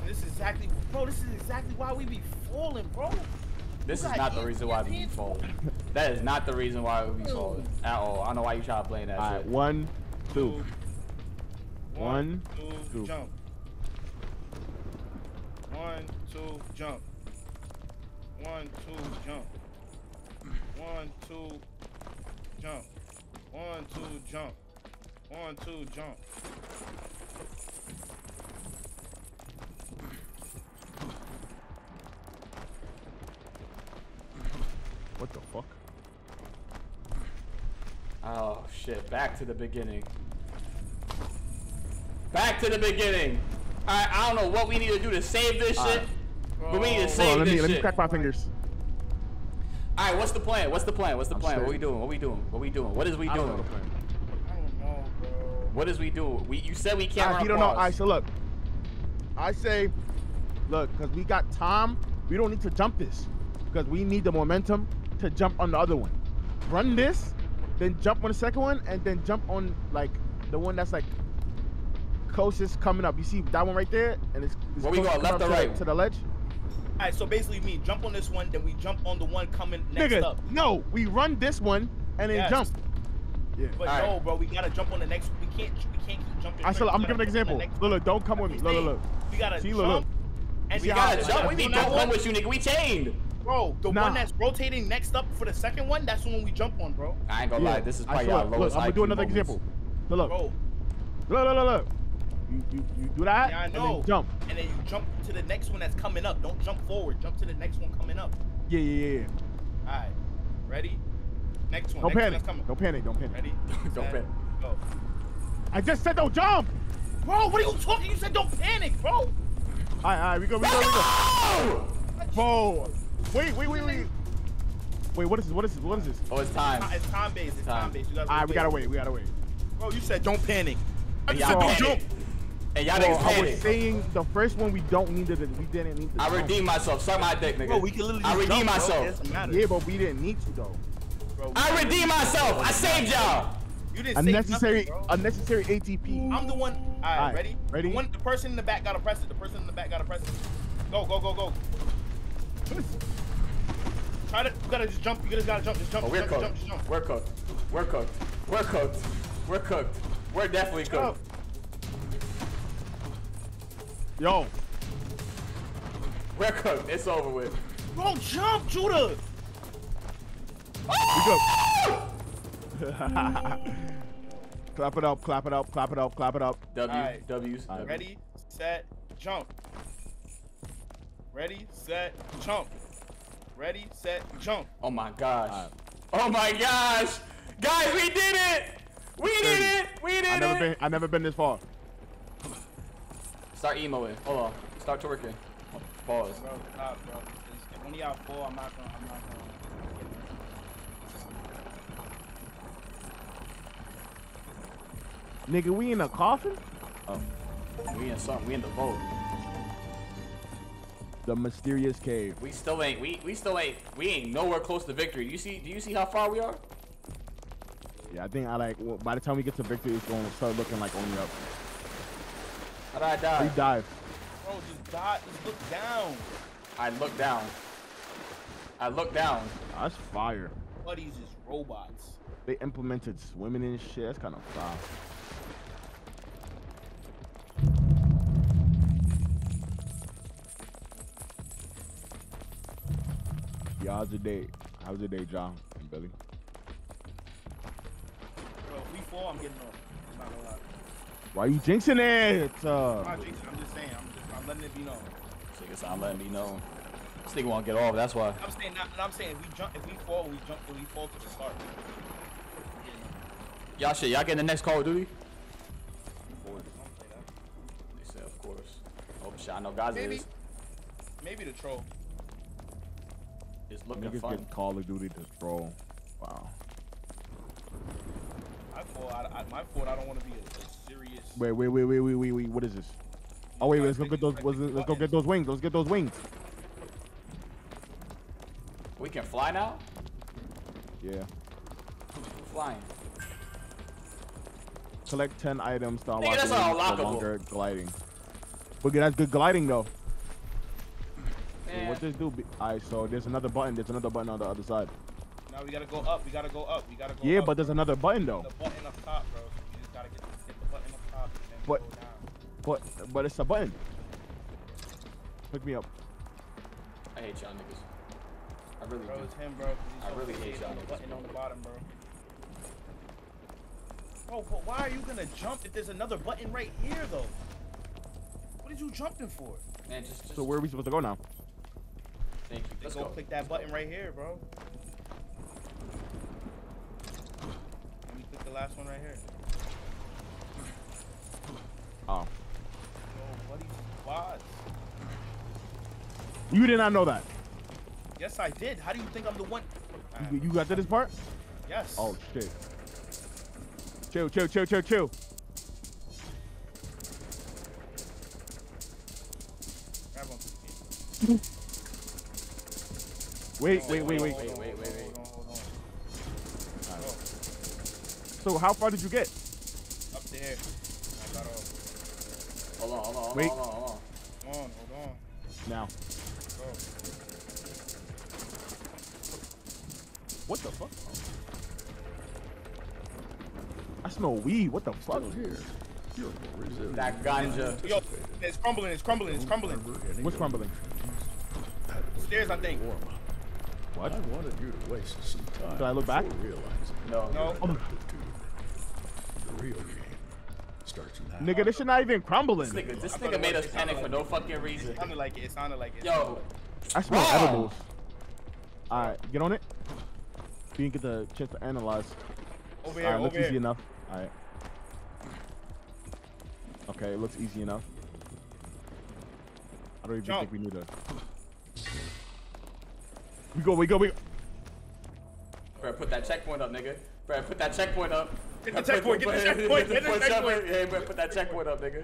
This is exactly, bro. This is exactly why we be falling, bro. This You is not the reason why we be hands- falling. That is not the reason why we be falling at all. I don't know why you try to play that All right. shit. One, two. Two. One, two, two. jump. One, two, jump. One, two, jump. One, two, jump. One, two, jump. One, two, jump. What the fuck? Oh shit! Back to the beginning. Back to the beginning. Alright, I don't know what we need to do to save this shit, but we need to save Hold on, let this me let me shit. crack my fingers. Alright, what's the plan? What's the plan? What's the I'm plan? What we doing? What we doing? What we doing? What is we I don't know doing? the plan. I don't know, bro. What is we doing? We you said we can't Alright, run you don't know. across. Alright, so look. I say look, because we got time. We don't need to jump this because we need the momentum to jump on the other one. Run this, then jump on the second one, and then jump on like the one that's like closest coming up. You see that one right there, and it's, it's Where we closest going, left or up to the- right? to the ledge. All right, so basically, me jump on this one, then we jump on the one coming next Nigga, up. no, we run this one and then Yes. jump. Yeah. But All right. no, bro, we gotta jump on the next. We can't. We can't keep jumping. I straight. still, I'm giving an example. on the Look, look, don't come with me. Look, look, look. We gotta See, jump. look, look. And We see gotta how- jump. What do you mean on don't that come one- with you, nigga? We chained. Bro, the Nah. one that's rotating next up for the second one, that's the one we jump on, bro. I ain't gonna Yeah, lie. This is I probably our it. Look, lowest I'm gonna do another moments. example. Look, look, Bro, look, look, look, look. You, you, you do that, yeah, I and then know. jump. And then you jump to the next one that's coming up. Don't jump forward. Jump to the next one coming up. Yeah, yeah, yeah, yeah. All right. Ready? Next one. Don't next panic. that's coming. Don't panic. Don't panic. Ready? Don't set, panic. Go. I just said don't jump. Bro, what are you talking? You said don't panic, bro. All right, all right, we go, we go, we go. Oh! Bro, wait, wait, wait, wait. Wait, what is this? What is this? What is this? Oh, it's time. It's time based. It's time, Time. based. You gotta All right, we gotta wait. We gotta wait. Bro, you said don't panic. I just y'all said don't panic. jump. And y'all Bro, niggas I was saying the first one we don't need to. We didn't need to. I jump. redeemed myself. Suck my dick, nigga. Bro, we can literally I just redeemed jump, bro. myself. It doesn't matter. Yeah, but we didn't need to though. Bro, I literally- redeemed myself. I saved y'all. You didn't Unnecessary, nothing, bro. unnecessary ATP. I'm the one. All right, Alright, ready? ready? The, one, the person in the back gotta press it. The person in the back gotta press it. Go, go, go, go. Try to. You gotta just jump. You just gotta jump. Just jump. Oh, just we're jump, cooked. just jump, just jump. We're cooked. We're cooked. We're cooked. We're cooked. We're definitely cooked. Yo, We're cooked. It's over with. Bro, jump, Judah. we good. clap it up, clap it up, clap it up, clap it up. W, Alright. W's. Alright. Ready, set, jump. Ready, set, jump. Ready, set, jump. Oh my gosh. Alright. Oh my gosh. Guys, we did it. We did it. We did I never it. been, I never been this far. Start emoing. Hold on. Start twerking. Pause. Bro, stop, bro. If one of y'all fall, I'm not gonna. I'm not gonna. Nigga, we in a coffin? Oh. We in something. We in the vote. The mysterious cave. We still ain't. We we still ain't. We ain't nowhere close to victory. You see? Do you see how far we are? Yeah, I think I like. Well, by the time we get to victory, it's going to start looking like only up. How did I We die? dive. Bro, just dot. Just look down. I look down. I look down. That's fire. Buddies is robots. They implemented swimming and shit. That's kind of foul. Yeah, how's your day? How's your day, John and Billy? Bro, if we fall, I'm getting off. I'm not gonna lie. Why you jinxing it? I'm Uh, not jinxing. I'm just saying. I'm just. I'm letting it be known. So I guess I'm letting me know. This nigga won't get off. That's why. I'm saying. Not, I'm saying. If we jump, if we fall, we jump. If we fall to the start. Y'all shit. Y'all getting the next Call of Duty? Don't. They said, of course. Oh shit. I know guys Maybe. is. Maybe the troll. It's looking niggas fun. get Call of Duty to troll. Wow. My fault. I, I, my fault. I don't want to be a, a serious. Wait, wait, wait, wait, wait, wait, wait. What is this? Oh wait, wait let's go get those. Let's, let's go get those wings. Let's get those wings. We can fly now. Yeah. Who flying? Collect 10 items to Nigga, unlock that's the wings unlockable. for longer gliding. But that's good gliding though. So Man. what this do? Be- Alright, so there's another button. There's another button on the other side. Now we gotta go up. We gotta go up. We gotta go. Yeah, up. but there's another button though. the button up top, bro. But- But but it's a button. Pick me up. I hate y'all niggas. I really Bro, do. it's him, bro. 'cause he's I really hate y'all niggas, button on the bottom, bro. Bro, but why are you gonna jump if there's another button right here, though? What are you jumping for? Man, just, just So where are we supposed to go now? thank you. Let's Let's go, go. click that button right here, bro. Let me click the last one right here. Oh. Yo, buddy, quads. You did not know that. Yes, I did. How do you think I'm the one? You, you got to this part? yes. Oh shit. Chill, chill, chill, chill, chill. Wait, wait, wait, wait. Wait, wait, wait. So how far did you get? Up there. I got off. Hold on, hold on, hold Wait. on, hold on, hold on. Hold on, hold on. Now. Go. What the fuck? I smell weed. What the fuck? Still here. You're more resilient. That ganja. Yo, it's crumbling, it's crumbling, it's crumbling. What's crumbling? Stairs, I think. What? I wanted you to waste some time. Did I look back? before realizing No. No. Oh, the real game starts now. Nigga, this shit not even crumbling. This nigga, this nigga made was- us panic sounded for no fucking reason. It sounded like it. It sounded like it. Yo, I smell Wow. edibles. Alright, get on it. So you can get the chance to analyze. Over here, Alright, over looks here. easy enough. Alright. Okay, it looks easy enough. I don't even Jump. think we need to. We go, we go, we go. bro, put that checkpoint up, nigga. Bro, put that checkpoint up. Get the Put- checkpoint, get the checkpoint, get the checkpoint. Yeah, bro, put that checkpoint up, nigga.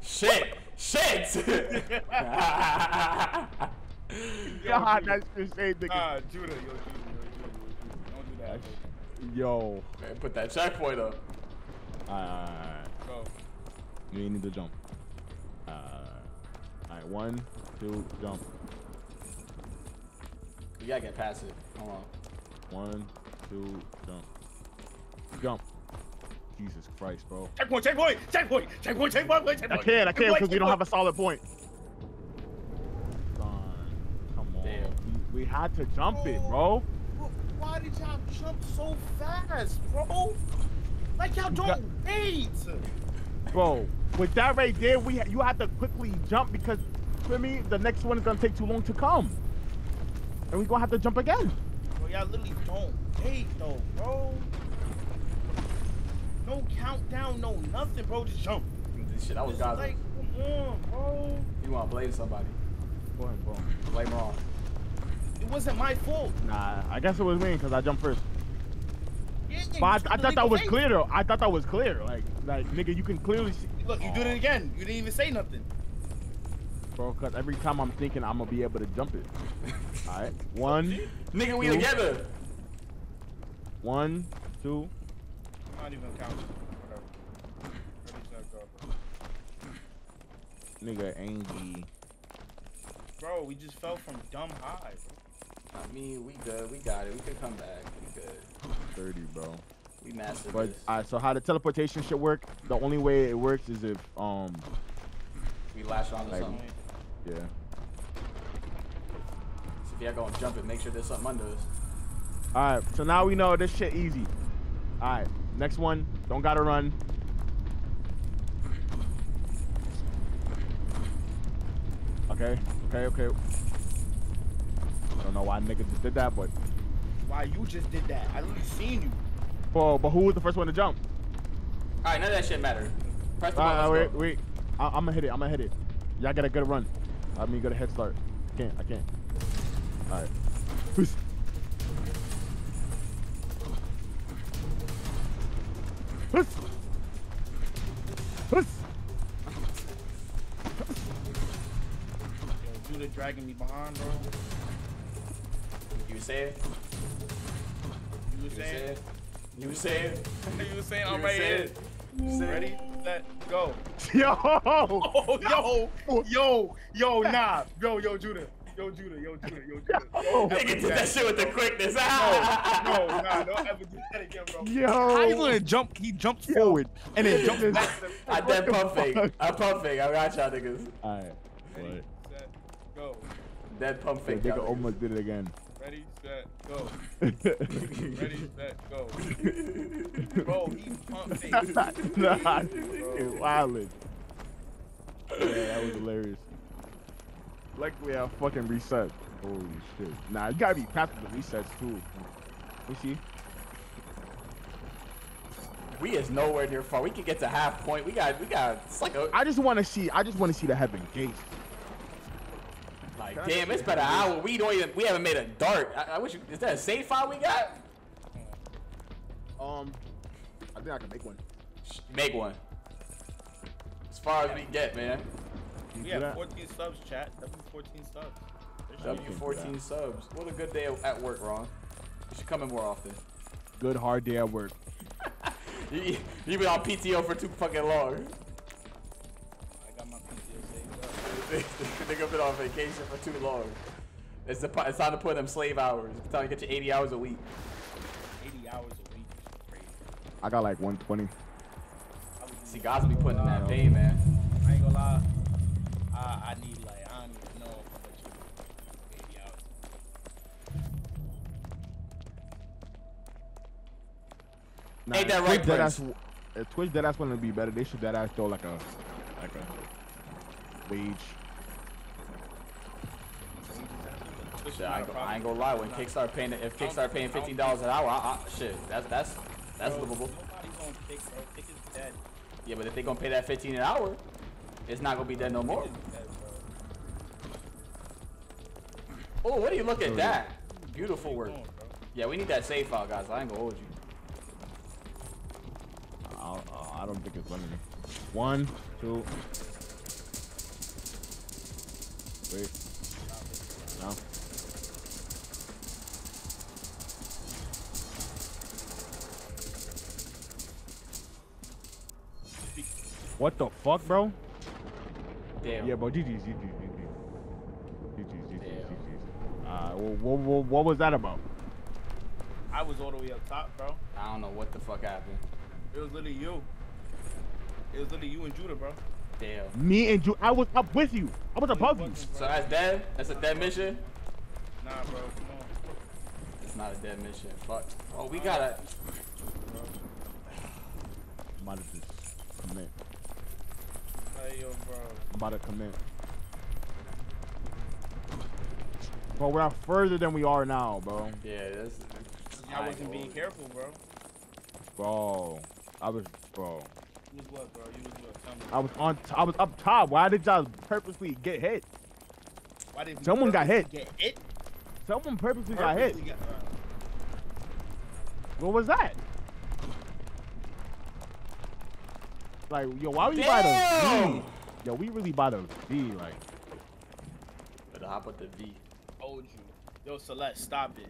Shit! Shit! God, that's the same nigga. Nah, Judah, yo, Judah, yo, Judah, yo, Judah. Don't do that. Yo. Man, put that checkpoint up. Alright. Go. You need to jump. Uh, alright, one, two, jump. We gotta get past it. Hold on. One, two, jump. Jump. Jesus Christ, bro. Checkpoint, checkpoint, checkpoint, checkpoint, checkpoint, I can't, I can't because we don't have a solid point. Son, come on. Damn. We, we had to jump it, bro. Why did y'all jump so fast, bro? Like y'all got- don't wait. Bro, with that right there, we ha- you have to quickly jump because for me, the next one is gonna take too long to come. And we gonna have to jump again. Bro, y'all literally don't wait though, bro. No countdown, no nothing, bro. Just jump. This shit, I was Just like, come on, bro. You wanna blame somebody? Go ahead, bro. Blame wrong. It wasn't my fault. Nah, I guess it was me because I jumped first. Yeah, yeah, But I, took I thought leap that was faith. clear though. I thought that was clear. Like, like nigga, you can clearly see, Look, you did it again. You didn't even say nothing. bro. Because every time I'm thinking I'm gonna be able to jump it. All right, one, Nigga, we Two. together. one, two. I'm not even counting. Whatever. Ready, set, go. Nigga, Angie. Bro, we just fell from dumb high. I mean, we good. We got it. We can come back. We good. 30, bro. We mastered But this. alright, so how the teleportation should work? The only way it works is if um We latch on to Like- something. yeah. So if y'all gonna jump it, make sure there's something under us. Alright, so now we know this shit easy. Alright, next one. Don't gotta run. Okay, okay, okay. I don't know why nigga just did that, but Why you just did that? I literally seen you. oh, but who was the first one to jump? Alright, none of that shit matter. Press the button. Alright, wait, go. wait. I- I'm gonna hit it. I'm gonna hit it. Y'all got a good run. I mean, get a head start. I can't. I can't. All right. Peace. Judah dragging me behind, bro. You say it. You were say saying? it. You say it. you were saying I'm right say here. it. You say it. Ready, set, go. Yo. Oh, yo, yo, yo, nah, yo, yo, Judah, yo, Judah, yo, Judah, yo, Judah. Yo. Nigga did that shit with the quickness. No, no, nah, don't ever do that again, bro. Yo. How you gonna jump? He jumps Yo. forward and then jumps back. I dead pump fake. I pump fake. I got y'all niggas. All right. Ready, set, go. Dead pump The fake. nigga y'all almost did it again. Ready, set, go. Ready, set, go. Bro, he pump fake. nah, it's wildin'. Yeah, that was hilarious. Luckily, I fucking reset. Holy shit. Nah, you gotta be past the resets too. You see? We is nowhere near far. We can get to half point. We got. We got. It's like a. I just want to see. I just want to see the heaven gates. Like damn, it's been an hour. We don't even. We haven't made a dart. I, I wish. Is that a save file we got? Um, I think I can make one. Make one. As far as we get, man. You We have 14 subs, chat. W 14 subs. There should W be- 14 subs. What a good day at work, Ron. You should come in more often. Good hard day at work. You, you been on PTO for too fucking long. I got my PTO saved up. Nigga been on vacation for too long. It's, the, it's time to put them slave hours. It's time to get you 80 hours a week. 80 hours a week is crazy. I got like 120. See, guys will be putting in that uh, pay, man. I ain't gonna lie. I, I need like I don't even know how much you 80 hours. Nah, Ain't that Twitch right, deadass- Prince? uh, Twitch deadass want to be better. They should deadass throw like a like a wage. Twitch Shit, not I a ain't, gonna, problem. I ain't gonna lie. When Nah. Kick start paying, if I don't Kick start paying fifteen dollars an hour, I, I, shit, that's that's that's Bro, livable. Nobody's on Kick, bro. Kick is dead. Yeah, but if they gonna pay that fifteen an hour, it's not gonna be dead no more. Oh, what do you look at Oh, that? Beautiful work. you doing, bro? Yeah, we need that save file, guys. I ain't gonna hold you. I, I- uh, I don't think it's letting me. One, two. Wait. No. What the fuck, bro? Damn. Yeah, bro. GG's, GG's, GG's. GG's, GG's, Damn. GG's. What, what, what was that about? I was all the way up top, bro. I don't know what the fuck happened. It was literally you. It was literally you and Judah, bro. Damn. Me and Judah. I was up with you. I was above you. So that's dead. That's a dead mission. Nah, bro. Come on. It's not a dead mission. Fuck. Oh, we gotta. Bro. I'm about to just commit. Hey, yo, bro. I'm about to commit. Bro, we're out further than we are now, bro. Yeah, that's. I wasn't gonna being careful, bro. Bro, I was, bro. You was what, bro? You was what? Tell me. I was on. T- I was up top. Why did y'all purposely get hit? Why did Someone got hit. Get hit? Someone purposely got hit. Got- uh, What was that? Like, yo, why we by the V? Yo, we really by the V, like. Better hop with the V. Told you. Yo, Celeste, stop it.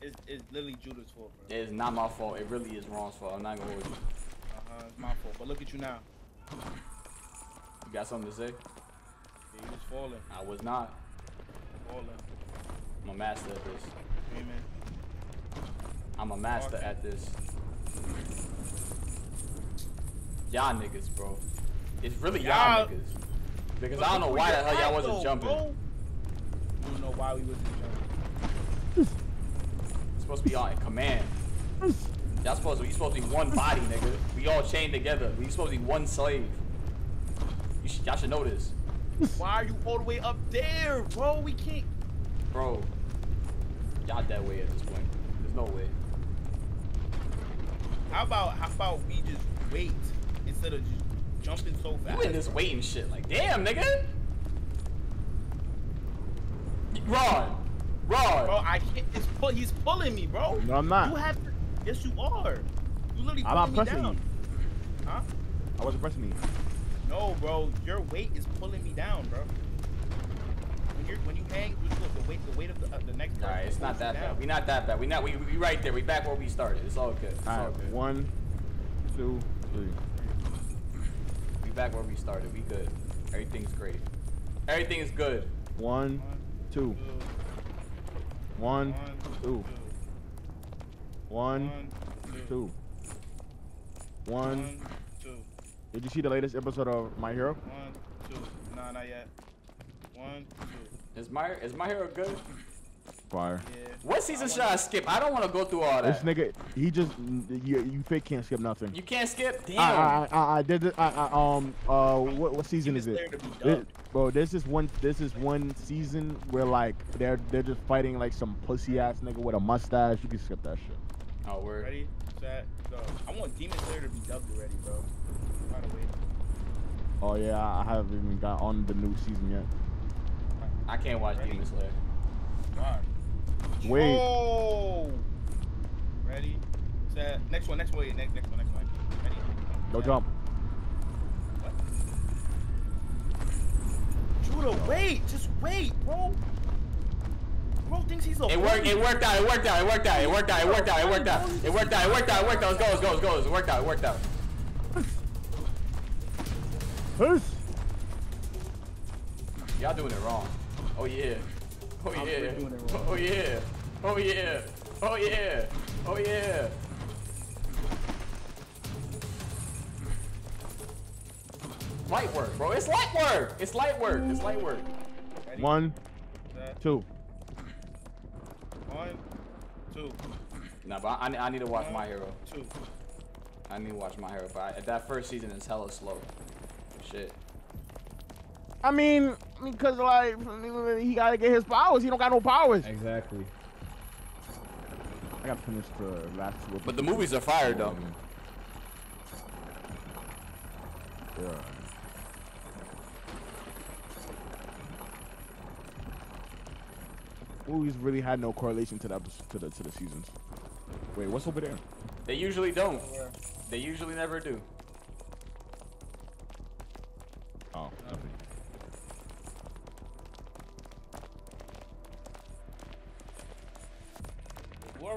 It's, it's literally Judah's fault, bro. It is not my fault. It really is Ron's fault. I'm not gonna hold you. Uh-huh, it's my fault. But look at you now. You got something to say? Yeah, you was falling, I was not. falling. I'm a master at this. Amen. I'm a master at this. Y'all niggas, bro. It's really y'all niggas. Because I don't know why the hell y'all wasn't jumping. bro. You don't know why we wasn't jumping. It's supposed to be all in command. Y'all supposed to, you supposed to be one body, nigga. We all chained together. We supposed to be one slave. You should, y'all should know this, Why are you all the way up there, bro? We can't. bro. Y'all dead way at this point. There's no way. How about how about we just wait instead of just jumping so fast? You in this waiting shit, like damn, nigga. Ron, Ron. Bro, I can't. It's pull, he's pulling me, bro. No, I'm not. You have to. Yes, you are. You literally I'm not pulling me pressing down. you. Huh? I wasn't pressing you. No, bro. Your weight is pulling me down, bro. When you when you hang, look, the weight the weight of the, uh, the next. All right, it's not that down. bad. We're not that bad. We not. We, we right there. We back where we started. It's all good. It's All all right, good. one, two, three. We back where we started. We good. Everything's great. Everything is good. One, two, one, two, one, two, one. One, two, Did you see the latest episode of My Hero? one, two. Nah, not yet. One, two. Is my is my hero good? Fire. Yeah. What season should I skip? I don't want to go through all This that. nigga, he just you, you fake can't skip nothing. You can't skip. Damn. I, I, I, I did it. I, I, um, uh, what, what season is Demon it? Slayer to be This- bro, this is one. This is one season where like they're they're just fighting like some pussy ass nigga with a mustache. You can skip that shit. oh, we're Ready, set, go. I want Demon Slayer to be dubbed already, bro. By the way. Oh yeah, I haven't even got on the new season yet. I can't watch Ready? Demon Slayer. Alright. Wait. Oh! Ready, set. Next one, next one, wait, next, next one, next one. Ready? Go set. jump. What? Judah, wait, just wait, bro. Bro thinks he's a It worked. It worked out. It worked out. It worked out. It worked out. It worked out. It worked out. It worked out. It worked out. It worked out. It worked out. Let's go. Let's go. Let's go. Let's go. It worked out. It worked out. Peace. Y'all doing it wrong. Oh yeah. Oh yeah. doing it wrong. Oh yeah. Oh yeah. Oh yeah. Oh yeah. Light work, bro. It's light work. It's light work. It's light work. Ready, One, two. One, two, Nah, but I, I need to watch My Hero. two. I need to watch My Hero. But I, that first season is hella slow. Shit. I mean, because like he gotta get his powers. He don't got no powers. Exactly. I gotta finish the last two. But the movies are fire though. Um, yeah. Movies really had no correlation to the to the to the seasons. Wait, what's over there? They usually don't. They usually never do. Oh, nothing.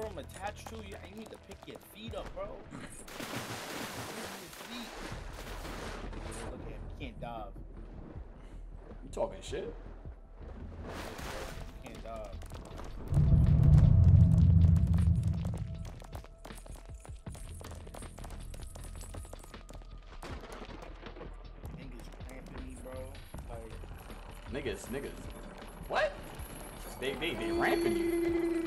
Whoever I'm attached to, you, you need to pick your feet up, bro. Your feet. Look at him, he can't dive. You talking shit? He can't dive. Niggas cramping me, bro. Like, Niggas, niggas. What? They they they ramping you.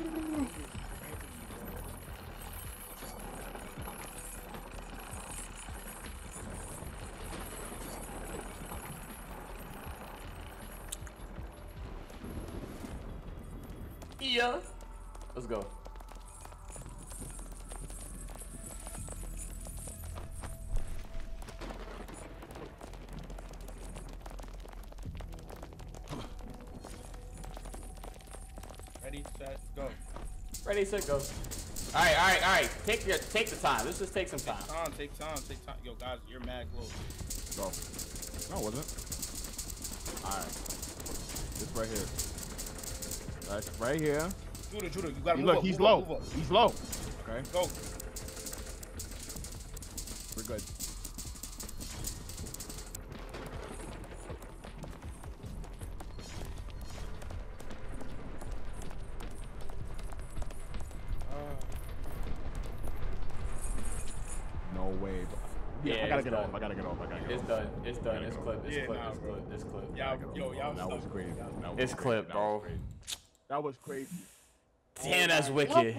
Ready, set, go. All right, all right, all right. Take your take the time. Let's just take some time. Take Time, take time, take time. Yo, guys, you're mad close. Go. No, it wasn't. Alright. This right here. That's right here. Judah, Judah, you gotta Hey, move look, up, he's move up, low. move up. He's low. Okay, Go. It's done. It's done. It's clip. It's Yeah, clip. nah, It's bro. clip. It's clip. Y'all, yo, y'all That was stuck. crazy. That was It's crazy. clip, bro. That was crazy. Damn, that's wicked.